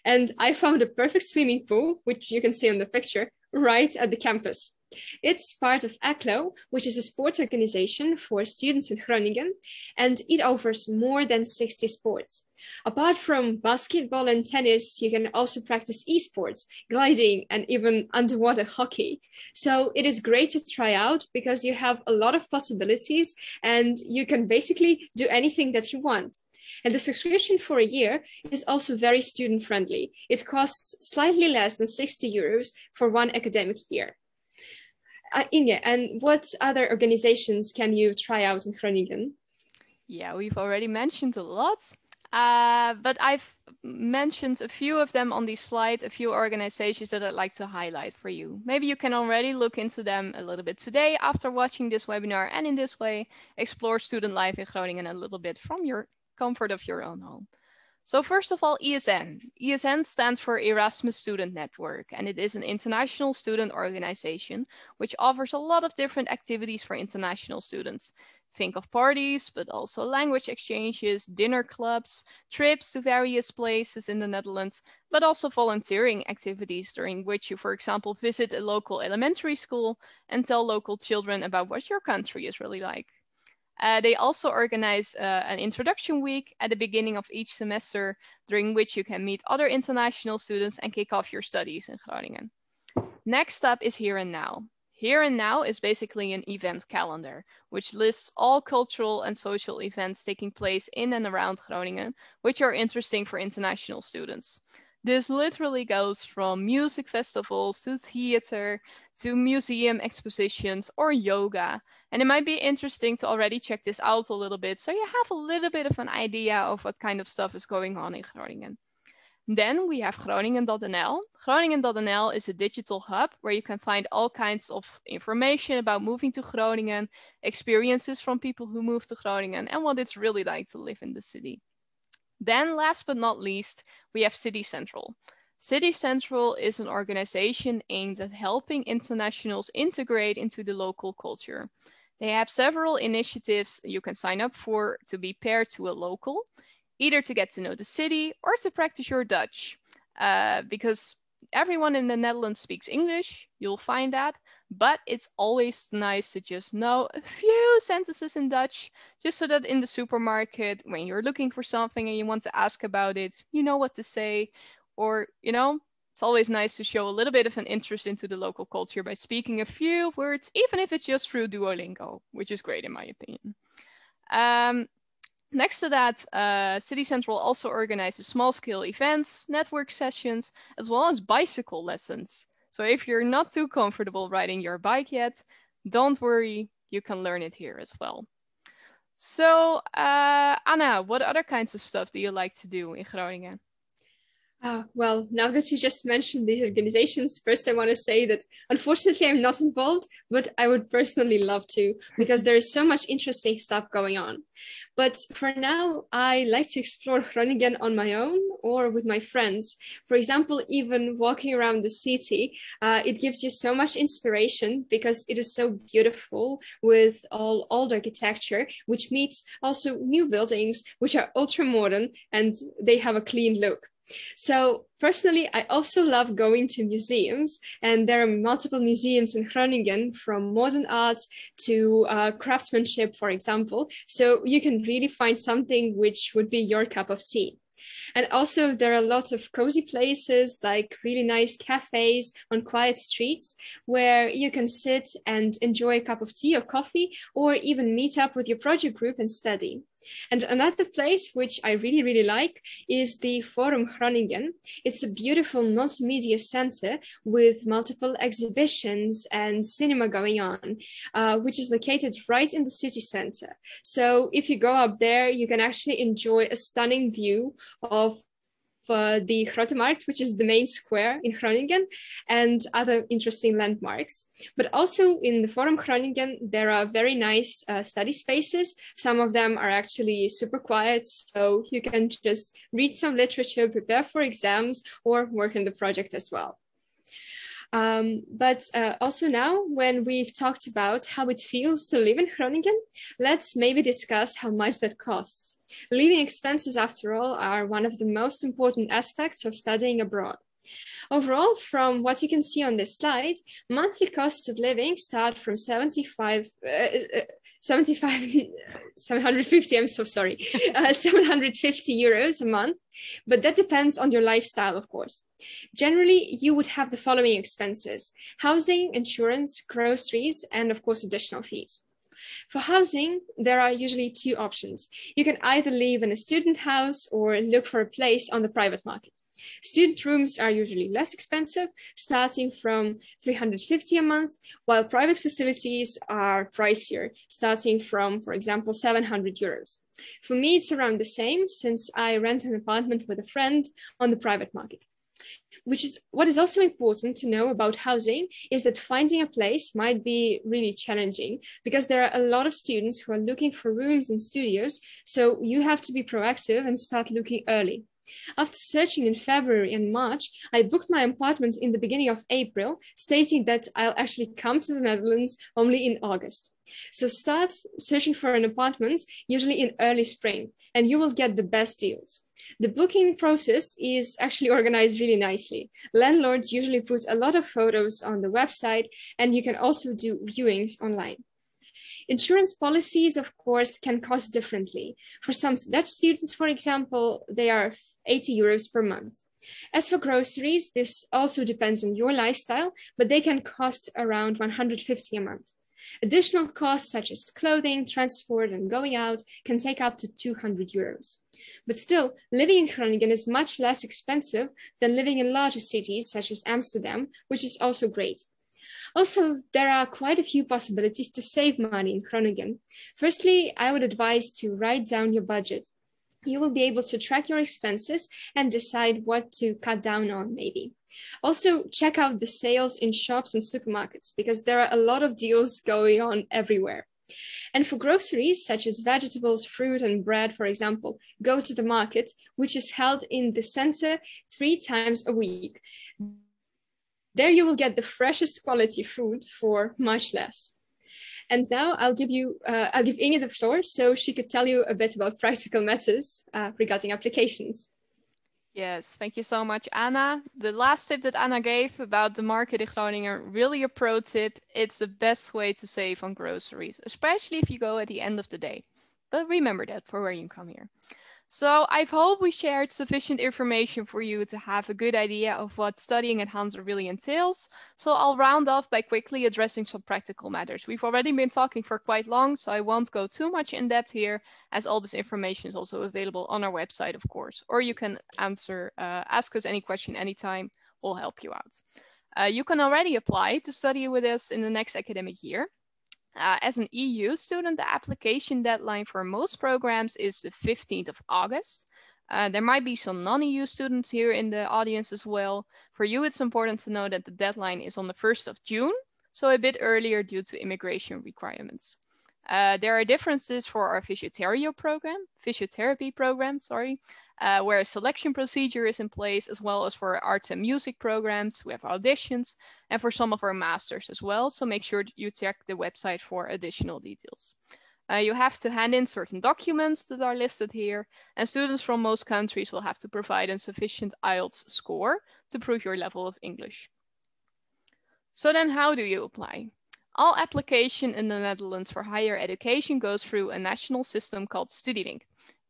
And I found a perfect swimming pool, which you can see on the picture, right at the campus. It's part of ACLO, which is a sports organization for students in Groningen, and it offers more than 60 sports. Apart from basketball and tennis, you can also practice esports, gliding, and even underwater hockey. So it is great to try out because you have a lot of possibilities and you can basically do anything that you want. And the subscription for a year is also very student friendly. It costs slightly less than 60 euros for one academic year. Uh, Inge, and what other organizations can you try out in Groningen? Yeah, we've already mentioned a lot, uh, but I've mentioned a few of them on this slide, a few organizations that I'd like to highlight for you. Maybe you can already look into them a little bit today after watching this webinar and in this way explore student life in Groningen a little bit from your comfort of your own home. So first of all, ESN. ESN stands for Erasmus Student Network, and it is an international student organization which offers a lot of different activities for international students. Think of parties, but also language exchanges, dinner clubs, trips to various places in the Netherlands, but also volunteering activities during which you, for example, visit a local elementary school and tell local children about what your country is really like. Uh, they also organize uh, an introduction week at the beginning of each semester, during which you can meet other international students and kick off your studies in Groningen. Next up is Here and Now. Here and Now is basically an event calendar, which lists all cultural and social events taking place in and around Groningen, which are interesting for international students. This literally goes from music festivals to theater to museum expositions or yoga. And it might be interesting to already check this out a little bit so you have a little bit of an idea of what kind of stuff is going on in Groningen. Then we have Groningen.nl. Groningen.nl is a digital hub where you can find all kinds of information about moving to Groningen, experiences from people who move to Groningen, and what it's really like to live in the city. Then last but not least, we have City Central. City Central is an organization aimed at helping internationals integrate into the local culture. They have several initiatives you can sign up for to be paired to a local, either to get to know the city or to practice your Dutch. Uh, because everyone in the Netherlands speaks English, you'll find that, but it's always nice to just know a few sentences in Dutch, just so that in the supermarket, when you're looking for something and you want to ask about it, you know what to say. Or, you know, it's always nice to show a little bit of an interest into the local culture by speaking a few words, even if it's just through Duolingo, which is great in my opinion. Um, Next to that, uh, City Central also organizes small scale events, network sessions, as well as bicycle lessons. So if you're not too comfortable riding your bike yet, don't worry, you can learn it here as well. So uh, Anna, what other kinds of stuff do you like to do in Groningen? Uh, well, now that you just mentioned these organizations, first I want to say that unfortunately I'm not involved, but I would personally love to because there is so much interesting stuff going on. But for now, I like to explore Groningen on my own or with my friends. For example, even walking around the city, uh, it gives you so much inspiration because it is so beautiful with all old architecture, which meets also new buildings, which are ultra modern and they have a clean look. So personally, I also love going to museums, and there are multiple museums in Groningen from modern art to uh, craftsmanship, for example. So you can really find something which would be your cup of tea. And also, there are lots of cozy places like really nice cafes on quiet streets where you can sit and enjoy a cup of tea or coffee, or even meet up with your project group and study. And another place which I really, really like is the Forum Groningen. It's a beautiful multimedia center with multiple exhibitions and cinema going on, uh, which is located right in the city center. So if you go up there, you can actually enjoy a stunning view of uh, the Grote Markt, which is the main square in Groningen, and other interesting landmarks. But also in the Forum Groningen, there are very nice uh, study spaces. Some of them are actually super quiet, so you can just read some literature, prepare for exams, or work in the project as well. Um, but uh, also now, when we've talked about how it feels to live in Groningen, let's maybe discuss how much that costs. Living expenses, after all, are one of the most important aspects of studying abroad. Overall, from what you can see on this slide, monthly costs of living start from 75, uh, uh, 75 750 i'm so sorry uh, 750 euros a month but that depends on your lifestyle of course generally you would have the following expenses housing insurance groceries and of course additional fees for housing, there are usually two options. You can either live in a student house or look for a place on the private market. Student rooms are usually less expensive, starting from 350 a month, while private facilities are pricier, starting from, for example, 700 euros. For me, it's around the same since I rent an apartment with a friend on the private market. Which is what is also important to know about housing is that finding a place might be really challenging because there are a lot of students who are looking for rooms and studios. So you have to be proactive and start looking early. After searching in February and March, I booked my apartment in the beginning of April, stating that I'll actually come to the Netherlands only in August. So start searching for an apartment usually in early spring, and you will get the best deals. The booking process is actually organized really nicely. Landlords usually put a lot of photos on the website, and you can also do viewings online. Insurance policies, of course, can cost differently. For some Dutch students, for example, they are 80 euros per month. As for groceries, this also depends on your lifestyle, but they can cost around 150 a month. Additional costs such as clothing, transport, and going out can take up to 200 euros. But still, living in Groningen is much less expensive than living in larger cities such as Amsterdam, which is also great. Also, there are quite a few possibilities to save money in Groningen. Firstly, I would advise to write down your budget. You will be able to track your expenses and decide what to cut down on, maybe. Also, check out the sales in shops and supermarkets because there are a lot of deals going on everywhere. And for groceries, such as vegetables, fruit, and bread, for example, go to the market, which is held in the center three times a week. There you will get the freshest quality food for much less. And now I'll give you, uh, I'll give Inge the floor so she could tell you a bit about practical matters uh, regarding applications. Yes, thank you so much, Anna. The last tip that Anna gave about the market in Groningen, really a pro tip. It's the best way to save on groceries, especially if you go at the end of the day. But remember that for when you come here. So I hope we shared sufficient information for you to have a good idea of what studying at Hanze really entails. So I'll round off by quickly addressing some practical matters. We've already been talking for quite long, so I won't go too much in depth here as all this information is also available on our website, of course, or you can answer, uh, ask us any question anytime, we'll help you out. Uh, you can already apply to study with us in the next academic year. Uh, as an EU student, the application deadline for most programs is the 15th of August. Uh, there might be some non-EU students here in the audience as well. For you, it's important to know that the deadline is on the 1st of June, so a bit earlier due to immigration requirements. Uh, there are differences for our physiotherapy program, physiotherapy program, sorry, uh, where a selection procedure is in place, as well as for arts and music programs. We have auditions and for some of our masters as well. So make sure you check the website for additional details. Uh, you have to hand in certain documents that are listed here, and students from most countries will have to provide a sufficient IELTS score to prove your level of English. So then how do you apply? All application in the Netherlands for higher education goes through a national system called Studielink.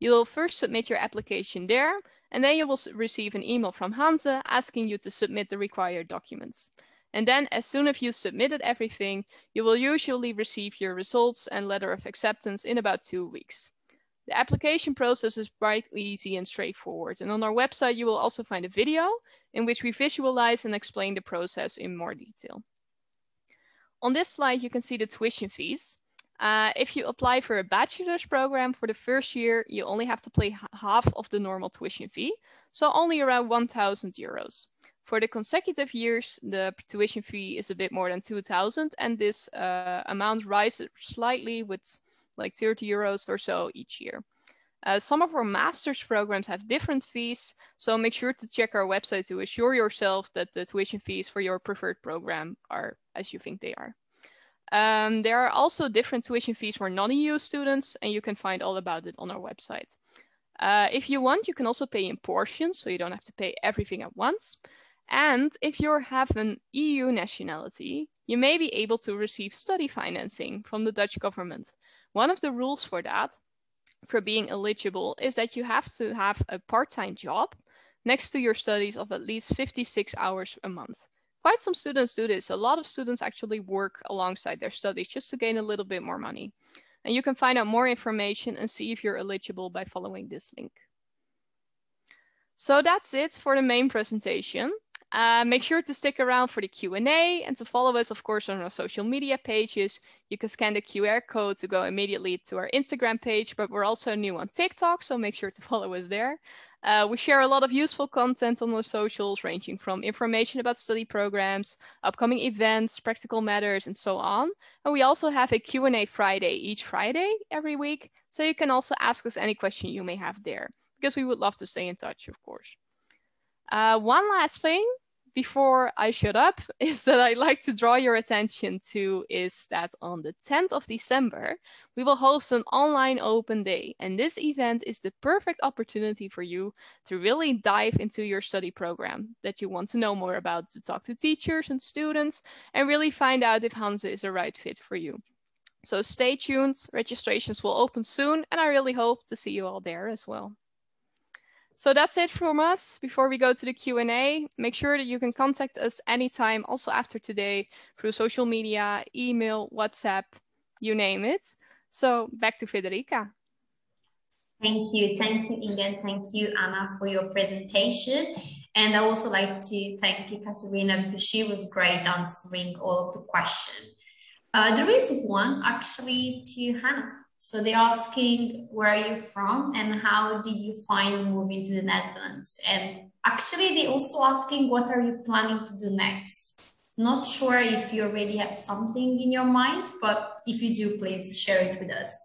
You will first submit your application there, and then you will receive an email from Hanze asking you to submit the required documents. And then as soon as you've submitted everything, you will usually receive your results and letter of acceptance in about two weeks. The application process is quite easy and straightforward. And on our website, you will also find a video in which we visualize and explain the process in more detail. On this slide, you can see the tuition fees. Uh, if you apply for a bachelor's program for the first year, you only have to pay half of the normal tuition fee, so only around 1,000 euros. For the consecutive years, the tuition fee is a bit more than 2,000, and this uh, amount rises slightly with like 30 euros or so each year. Uh, some of our master's programs have different fees, so make sure to check our website to assure yourself that the tuition fees for your preferred program are as you think they are. Um, there are also different tuition fees for non-EU students, and you can find all about it on our website. Uh, if you want, you can also pay in portions, so you don't have to pay everything at once. And if you have an EU nationality, you may be able to receive study financing from the Dutch government. One of the rules for that for being eligible is that you have to have a part-time job next to your studies of at least 56 hours a month. Quite some students do this. A lot of students actually work alongside their studies just to gain a little bit more money. And you can find out more information and see if you're eligible by following this link. So that's it for the main presentation. Uh, make sure to stick around for the Q&A and to follow us, of course, on our social media pages. You can scan the QR code to go immediately to our Instagram page, but we're also new on TikTok, so make sure to follow us there. Uh, we share a lot of useful content on our socials, ranging from information about study programs, upcoming events, practical matters, and so on. And we also have a Q&A Friday each Friday every week, so you can also ask us any question you may have there, because we would love to stay in touch, of course. Uh, one last thing, before I shut up is that I'd like to draw your attention to is that on the 10th of December, we will host an online open day. And this event is the perfect opportunity for you to really dive into your study program that you want to know more about, to talk to teachers and students, and really find out if Hanze is a right fit for you. So stay tuned, registrations will open soon, and I really hope to see you all there as well. So that's it from us. Before we go to the Q&A, make sure that you can contact us anytime, also after today, through social media, email, WhatsApp, you name it. So back to Federica. Thank you. Thank you, Inge. Thank you, Anna, for your presentation. And I also like to thank Katerina, because she was great answering all of the questions. Uh, there is one actually to Hannah. So they're asking where are you from and how did you find moving to the Netherlands? And actually, they're also asking what are you planning to do next? Not sure if you already have something in your mind, but if you do, please share it with us.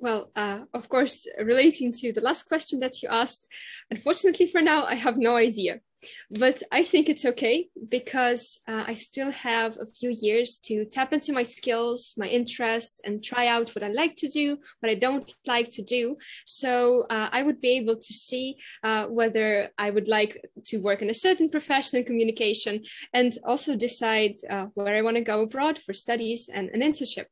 Well, uh, of course, relating to the last question that you asked, unfortunately for now, I have no idea. But I think it's okay because uh, I still have a few years to tap into my skills, my interests, and try out what I like to do, what I don't like to do. So uh, I would be able to see uh, whether I would like to work in a certain profession in communication and also decide uh, where I want to go abroad for studies and an internship.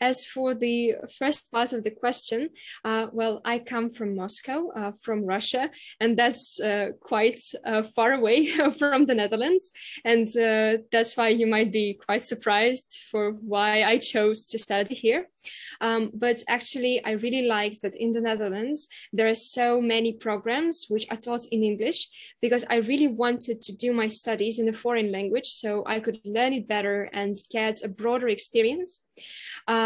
As for the first part of the question, uh, well, I come from Moscow, uh, from Russia, and that's uh, quite uh, far away from the Netherlands. And uh, that's why you might be quite surprised for why I chose to study here. Um, but actually, I really like that in the Netherlands, there are so many programs which are taught in English because I really wanted to do my studies in a foreign language so I could learn it better and get a broader experience.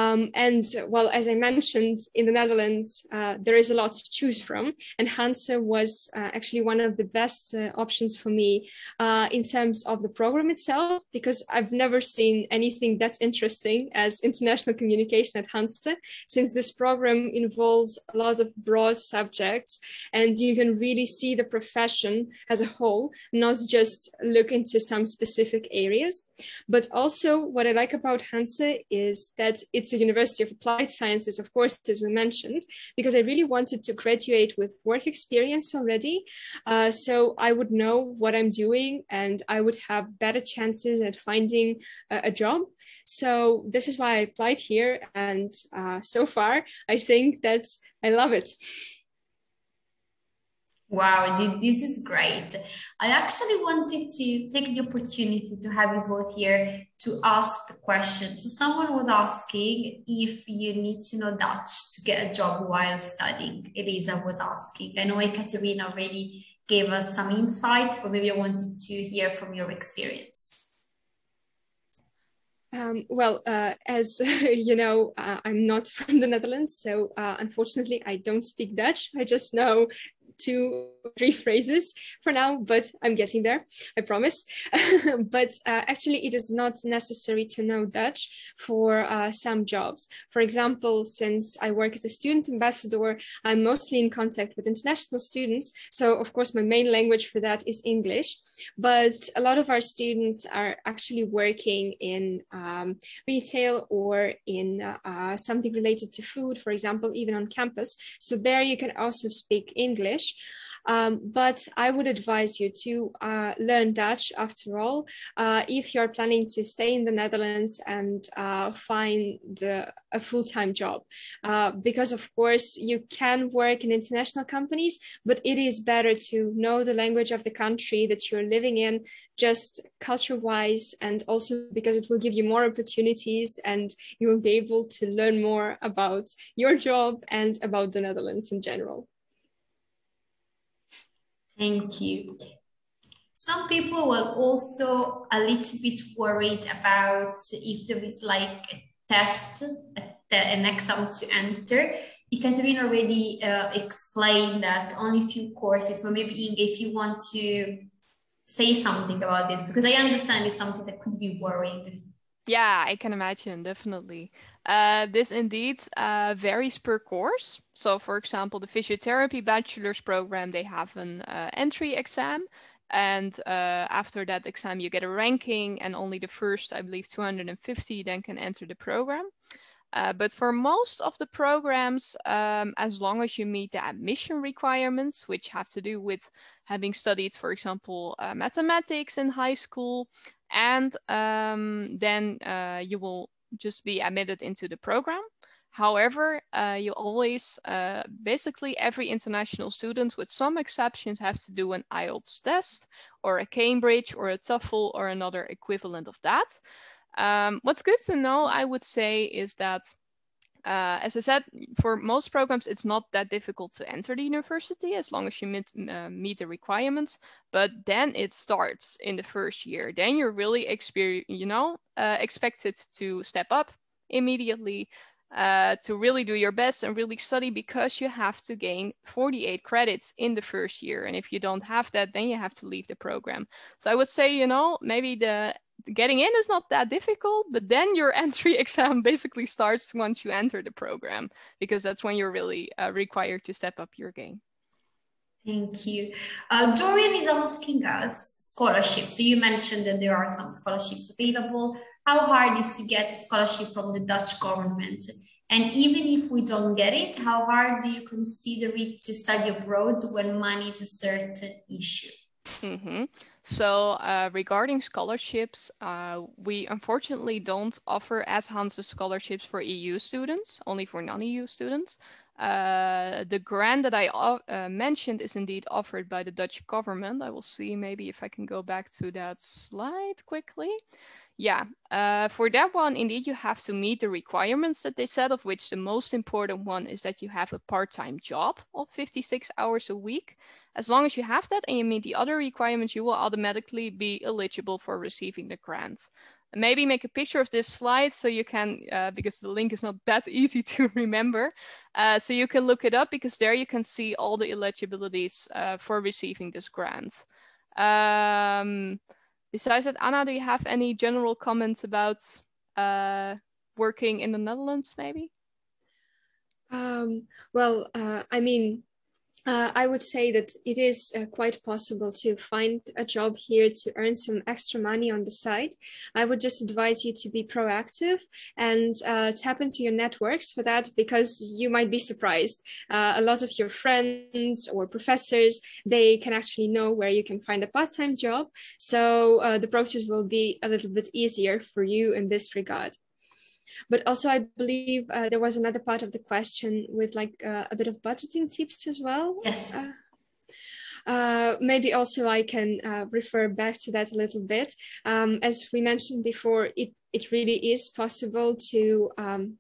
Um, and well, as I mentioned, in the Netherlands, uh, there is a lot to choose from. And Hanze was uh, actually one of the best uh, options for me uh, in terms of the program itself, because I've never seen anything that interesting as international communication at Hanze, since this program involves a lot of broad subjects and you can really see the profession as a whole, not just look into some specific areas. But also, what I like about Hanze is that it's a University of Applied Sciences, of course, as we mentioned, because I really wanted to graduate with work experience already. Uh, so I would know what I'm doing and I would have better chances at finding a, a job. So this is why I applied here. And uh, so far, I think that I love it. Wow, this is great. I actually wanted to take the opportunity to have you both here to ask the question. So, someone was asking if you need to know Dutch to get a job while studying. Elisa was asking. I know Ekaterina already gave us some insight, but maybe I wanted to hear from your experience. Um, well, uh, as you know, uh, I'm not from the Netherlands, so uh, unfortunately, I don't speak Dutch. I just know two, three phrases for now, but I'm getting there, I promise. but uh, actually, it is not necessary to know Dutch for uh, some jobs. For example, since I work as a student ambassador, I'm mostly in contact with international students. So, of course, my main language for that is English. But a lot of our students are actually working in um, retail or in uh, something related to food, for example, even on campus. So, there you can also speak English. Um, but I would advise you to uh, learn Dutch after all, uh, if you're planning to stay in the Netherlands and uh, find a full time job. Uh, because, of course, you can work in international companies, but it is better to know the language of the country that you're living in, just culture wise, and also because it will give you more opportunities and you will be able to learn more about your job and about the Netherlands in general. Thank you. Some people were also a little bit worried about if there is like a test, a, an exam to enter, because we already uh, explained that only few courses, but maybe Inge, if you want to say something about this, because I understand it's something that could be worrying yeah, I can imagine, definitely. Uh, this indeed uh, varies per course. So, for example, the physiotherapy bachelor's program, they have an uh, entry exam. And uh, after that exam, you get a ranking, and only the first, I believe, 250 then can enter the program. Uh, but for most of the programs, um, as long as you meet the admission requirements, which have to do with having studied, for example, mathematics in high school, and um, then uh, you will just be admitted into the program. However, uh, you always, uh, basically every international student with some exceptions have to do an IELTS test or a Cambridge or a TOEFL or another equivalent of that. Um, what's good to know, I would say, is that uh, as I said, for most programs, it's not that difficult to enter the university as long as you meet, uh, meet the requirements. But then it starts in the first year. Then you're really experience, you know, uh, expected to step up immediately, uh, to really do your best and really study because you have to gain 48 credits in the first year. And if you don't have that, then you have to leave the program. So I would say, you know, maybe the getting in is not that difficult, but then your entry exam basically starts once you enter the program because that's when you're really uh, required to step up your game. Thank you. Uh, Dorian is asking us scholarships. So you mentioned that there are some scholarships available. How hard is to get a scholarship from the Dutch government? And even if we don't get it, how hard do you consider it to study abroad when money is a certain issue? Mm-hmm. So uh, regarding scholarships, uh, we unfortunately don't offer as Hanze scholarships for EU students, only for non-EU students. Uh, the grant that I uh, mentioned is indeed offered by the Dutch government. I will see maybe if I can go back to that slide quickly. Yeah, uh, for that one, indeed, you have to meet the requirements that they set, of which the most important one is that you have a part-time job of 56 hours a week. As long as you have that and you meet the other requirements, you will automatically be eligible for receiving the grant. Maybe make a picture of this slide so you can, uh, because the link is not that easy to remember. Uh, so you can look it up because there you can see all the eligibilities uh, for receiving this grant. Um, besides that, Anna, do you have any general comments about uh, working in the Netherlands, maybe? Um, well, uh, I mean, uh, I would say that it is uh, quite possible to find a job here to earn some extra money on the side. I would just advise you to be proactive and uh, tap into your networks for that because you might be surprised. Uh, a lot of your friends or professors, they can actually know where you can find a part-time job. So uh, the process will be a little bit easier for you in this regard. But also, I believe uh, there was another part of the question with like uh, a bit of budgeting tips as well. Yes. Uh, uh maybe also I can uh, refer back to that a little bit. Um, as we mentioned before, it, it really is possible to um,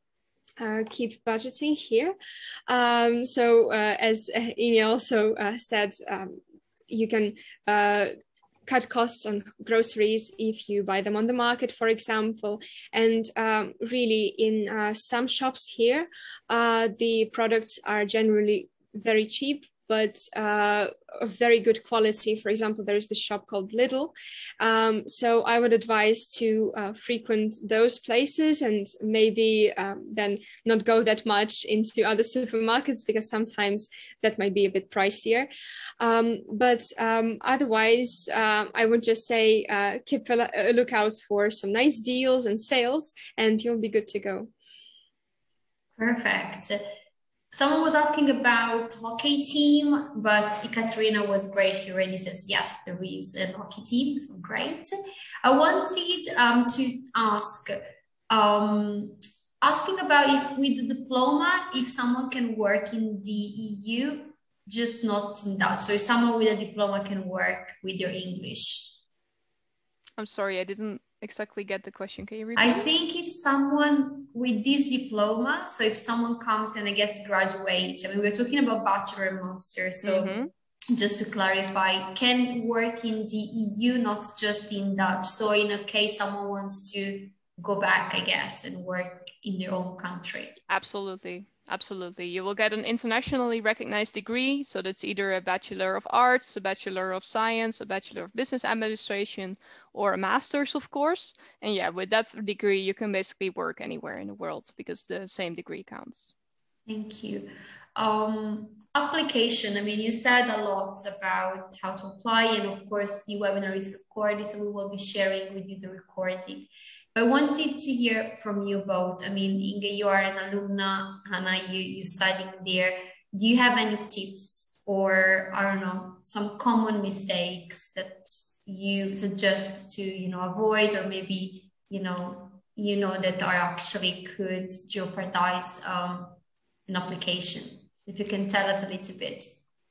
uh, keep budgeting here. Um, so uh, as Ine also uh, said, um, you can cut costs on groceries if you buy them on the market, for example. And um, really, in uh, some shops here, uh, the products are generally very cheap but uh, of very good quality. For example, there is this shop called Lidl. Um, so I would advise to uh, frequent those places and maybe um, then not go that much into other supermarkets because sometimes that might be a bit pricier. Um, but um, otherwise, uh, I would just say uh, keep a, a lookout for some nice deals and sales and you'll be good to go. Perfect. Someone was asking about hockey team, but Katerina was great. She already says yes, there is a hockey team, so great. I wanted um, to ask, um, asking about if with the diploma, if someone can work in the EU, just not in Dutch. So if someone with a diploma can work with your English. I'm sorry, I didn't exactly get the question. Can you repeat? I think if someone with this diploma, so if someone comes and I guess graduate, I mean, we're talking about bachelor and master. So mm-hmm. just to clarify, can work in the EU, not just in Dutch. So in a case someone wants to go back, I guess, and work in their own country. Absolutely. Absolutely. You will get an internationally recognized degree. So that's either a Bachelor of Arts, a Bachelor of Science, a Bachelor of Business Administration, or a Master's, of course. And yeah, with that degree, you can basically work anywhere in the world because the same degree counts. Thank you. Um, application, I mean, you said a lot about how to apply, and of course, the webinar is recorded, so we will be sharing with you the recording. I wanted to hear from you both. I mean, Inge, you are an alumna, Hannah, you, you studying there. Do you have any tips or, I don't know, some common mistakes that you suggest to, you know, avoid or maybe, you know, you know that are actually could jeopardize um, an application? If you can tell us a little bit.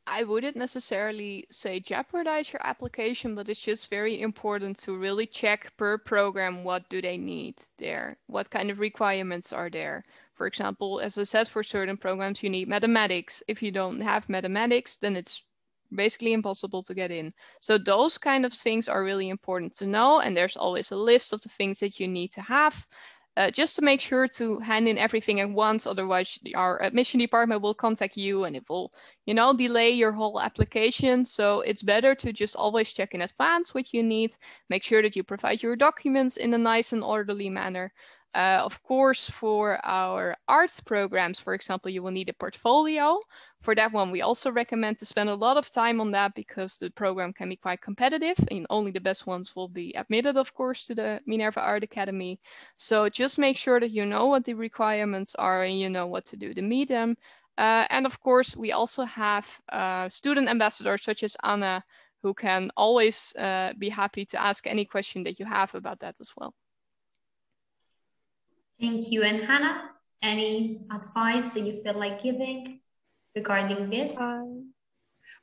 I wouldn't necessarily say jeopardize your application, but it's just very important to really check per program what do they need there, what kind of requirements are there. For example, as I said, for certain programs you need mathematics. If you don't have mathematics, then it's basically impossible to get in. So those kind of things are really important to know, and there's always a list of the things that you need to have uh, just to make sure to hand in everything at once. Otherwise, our admission department will contact you and it will, you know, delay your whole application. So it's better to just always check in advance what you need. Make sure that you provide your documents in a nice and orderly manner. Uh, of course, for our arts programs, for example, you will need a portfolio. For that one, we also recommend to spend a lot of time on that because the program can be quite competitive and only the best ones will be admitted, of course, to the Minerva Art Academy. So just make sure that you know what the requirements are and you know what to do to meet them. Uh, and of course, we also have uh, student ambassadors such as Anna, who can always uh, be happy to ask any question that you have about that as well. Thank you. And Hannah, any advice that you feel like giving regarding this? Um,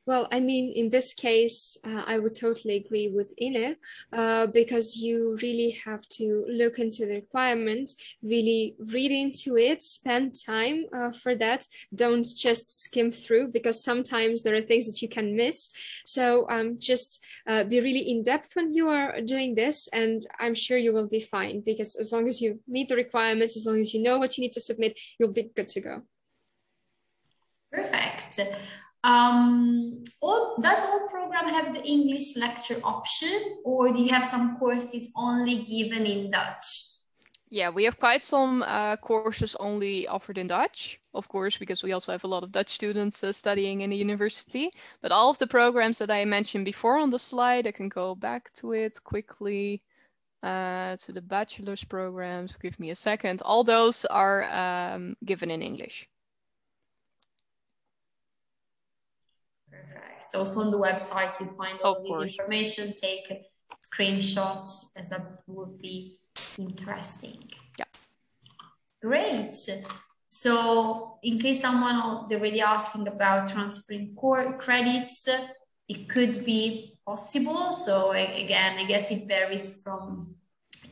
well, I mean, in this case, uh, I would totally agree with Ine uh, because you really have to look into the requirements, really read into it, spend time uh, for that. Don't just skim through because sometimes there are things that you can miss. So um, just uh, be really in depth when you are doing this, and I'm sure you will be fine because as long as you meet the requirements, as long as you know what you need to submit, you'll be good to go. Perfect. Um, all, does all program have the English lecture option or do you have some courses only given in Dutch? Yeah, we have quite some uh, courses only offered in Dutch, of course, because we also have a lot of Dutch students uh, studying in the university. But all of the programs that I mentioned before on the slide, I can go back to it quickly. Uh, to the bachelor's programs, give me a second. All those are um, given in English. Perfect. Also on the website, you find all of this information. Take screenshots, as that would be interesting. Yeah. Great. So in case someone already asking about transferring core credits, it could be possible. So again, I guess it varies from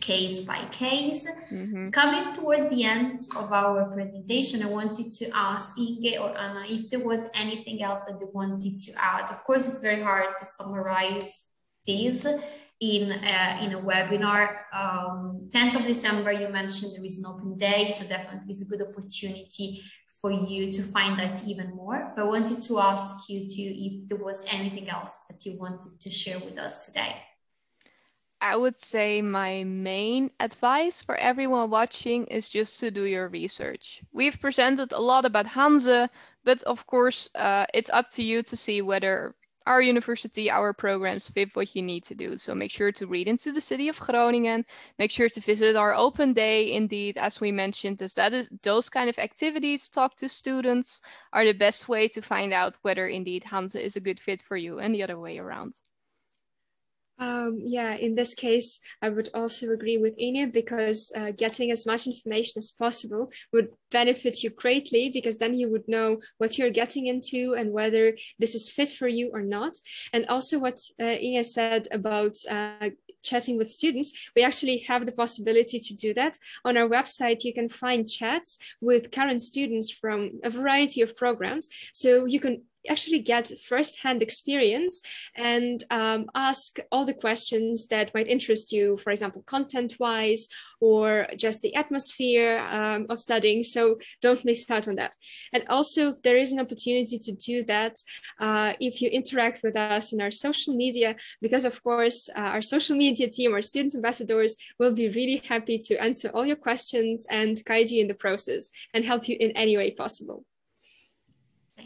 case by case. Mm-hmm. Coming towards the end of our presentation, I wanted to ask Inge or Anna if there was anything else that they wanted to add. Of course, it's very hard to summarize these in a, in a webinar. Um, 10th of December, you mentioned there is an open day, so definitely it's a good opportunity for you to find out even more. But I wanted to ask you to if there was anything else that you wanted to share with us today. I would say my main advice for everyone watching is just to do your research. We've presented a lot about Hanze, but of course, uh, it's up to you to see whether our university, our programs fit what you need to do. So make sure to read into the city of Groningen. Make sure to visit our open day. Indeed, as we mentioned, as that is those kind of activities, talk to students are the best way to find out whether indeed Hanze is a good fit for you and the other way around. Um, yeah, in this case, I would also agree with Inge because uh, getting as much information as possible would benefit you greatly because then you would know what you're getting into and whether this is fit for you or not. And also, what uh, Inge said about uh, chatting with students, we actually have the possibility to do that. On our website, you can find chats with current students from a variety of programs. So you can actually get firsthand experience and um, ask all the questions that might interest you, for example, content wise or just the atmosphere um, of studying. So don't miss out on that. And also, there is an opportunity to do that uh, if you interact with us in our social media, because of course, uh, our social media team, our student ambassadors, will be really happy to answer all your questions and guide you in the process and help you in any way possible.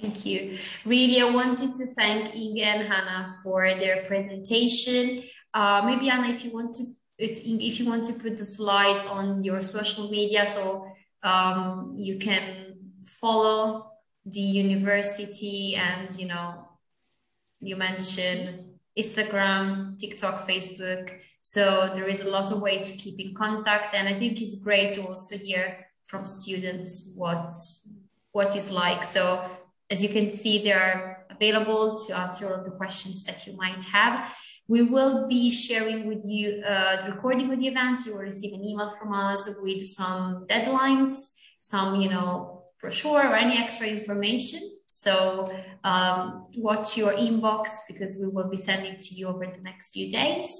Thank you. Really, I wanted to thank Inge and Hannah for their presentation. Uh, maybe Anna, if you want to, if you want to put the slides on your social media, so um, you can follow the university, and you know, you mentioned Instagram, TikTok, Facebook. So there is a lot of way to keep in contact, and I think it's great to also hear from students what what is like. So as you can see, they are available to answer all the questions that you might have. We will be sharing with you uh, the recording of the event. You will receive an email from us with some deadlines, some, you know, brochure or any extra information. So um, watch your inbox because we will be sending to you over the next few days.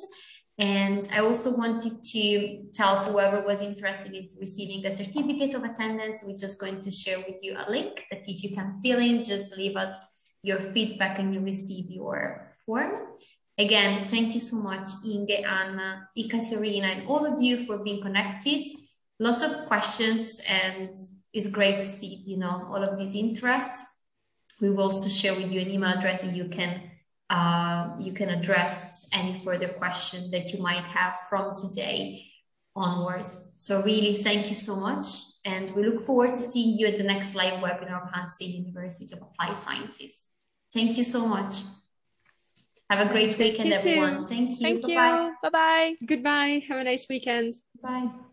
And I also wanted to tell whoever was interested in receiving a certificate of attendance, we're just going to share with you a link that if you can fill in, just leave us your feedback and you receive your form. Again, thank you so much, Inge, Anna, Ekaterina, and all of you for being connected. Lots of questions, and it's great to see, you know, all of these interests. We will also share with you an email address that you can uh, you can address any further question that you might have from today onwards. So really, thank you so much. And we look forward to seeing you at the next live webinar of Hanze University of Applied Sciences. Thank you so much. Have a great weekend, everyone. Thank you. Thank bye -bye. you. Bye-bye. Goodbye. Have a nice weekend. Bye.